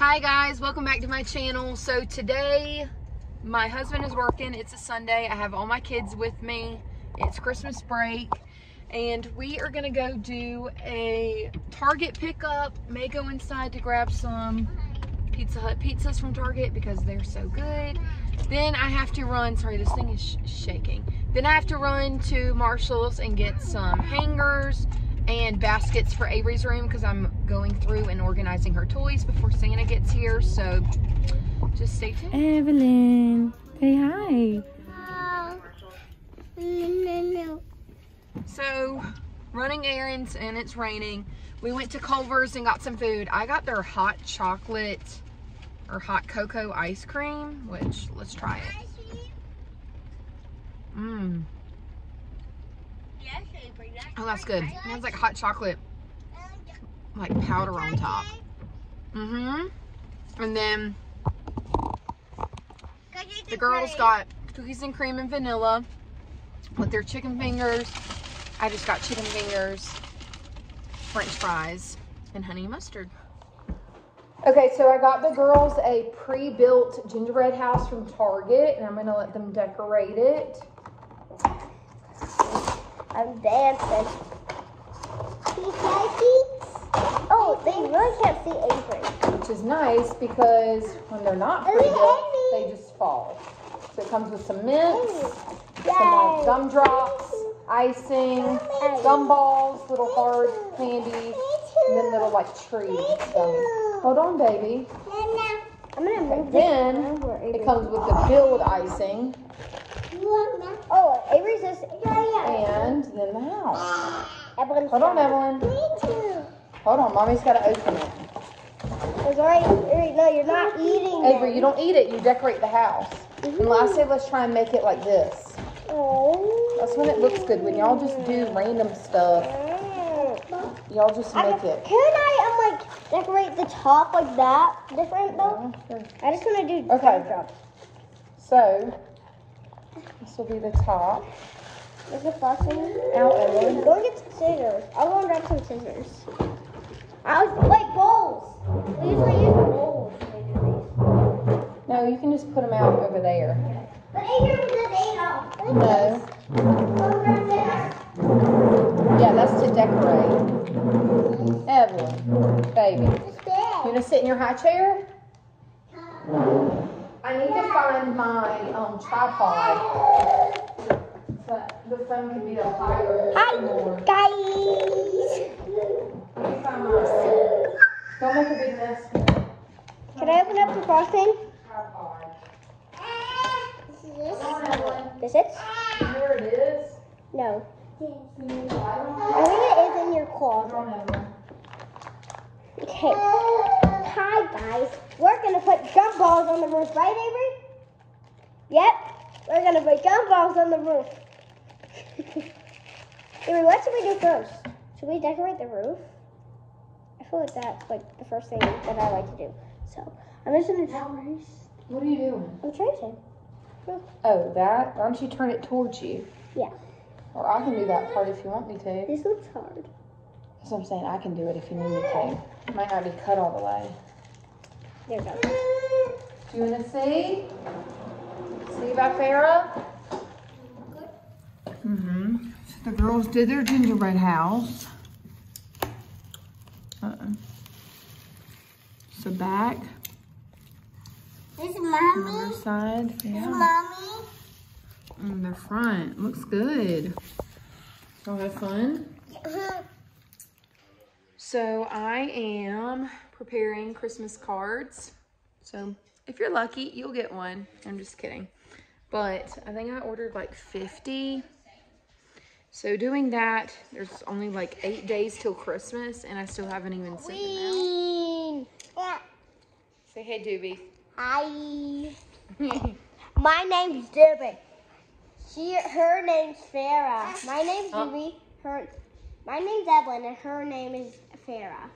Hi guys, welcome back to my channel. So today, my husband is working. It's a Sunday. I have all my kids with me. It's Christmas break. And we are gonna go do a Target pickup. May go inside to grab some Pizza Hut pizzas from Target because they're so good. Then I have to run, sorry, this thing is sh shaking. Then I have to run to Marshall's and get some hangers and baskets for Avery's room because I'm going through and organizing her toys before Santa gets here. So just stay tuned. Evelyn, say hi. So running errands and it's raining. We went to Culver's and got some food. I got their hot chocolate or hot cocoa ice cream, which let's try it. Mmm. Oh, that's good. It has like hot chocolate, like powder on top. Mm-hmm. And then the girls got cookies and cream and vanilla with their chicken fingers. I just got chicken fingers, french fries, and honey mustard. Okay, so I got the girls a pre-built gingerbread house from Target, and I'm gonna let them decorate it. I'm dancing. Oh, they really can't see Avery. Which is nice because when they're not pre-built, they just fall. So it comes with some mints, some uh, like gumdrops, icing, gumballs, little hard candy, and then little like tree gummies. Hold on, baby. I'm gonna move then it comes with the build icing Oh, Avery's just. and then the house. Evelyn's Hold on. Evelyn. Me too. Hold on, mommy's got to open it. It's already. Avery, no, you're not eating Avery, you don't eat it, you decorate the house. And I say let's try and make it like this. Oh. That's when it looks good. When y'all just do random stuff, y'all just I, make it. Can I um like decorate the top like that? Different though. Yeah, sure. I just want to do Okay. So, this will be the top. Is it? Out, Evelyn. Go get some scissors. I'll go and grab some scissors. I was like bowls. We usually use bowls. when we do these. No, you can just put them out over there. But just ate off. No. Yeah, that's to decorate. Evelyn, baby. You wanna sit in your high chair? Uh, I need to find my um, tripod. So the phone can be up higher. Hi, guys. Let me find my- Don't make a big mess. Can I open up the? Tripod. This on, This it? Here it is. No. Can you slide on I think it is in your closet. Okay. Hi guys. We're gonna put gumballs on the roof, right, Avery? Yep. We're gonna put gumballs on the roof. Avery, what should we do first? Should we decorate the roof? I feel like that's like the first thing that I like to do. So I'm just gonna trace. What are you doing? I'm tracing. Oh, that? Why don't you turn it towards you? Yeah. Or I can do that part if you want me to. This looks hard. That's what I'm saying. I can do it if you need me to. It might not be cut all the way. There we. Do you want to see? See about Farah? Mm-hmm. So the girls did their gingerbread house. Uh-uh. So back, This is other mommy. side, yeah. Mommy. And the front looks good. Y'all have fun? Yeah. So I am preparing Christmas cards. So if you're lucky, you'll get one. I'm just kidding. But I think I ordered like 50. So doing that, there's only like eight days till Christmas and I still haven't even sent them out. Say hey, Doobie. Hi. My name's Debbie. She, her name's Farah. My name's Oh. Debbie. Her, my name's Evelyn, and her name is Farah.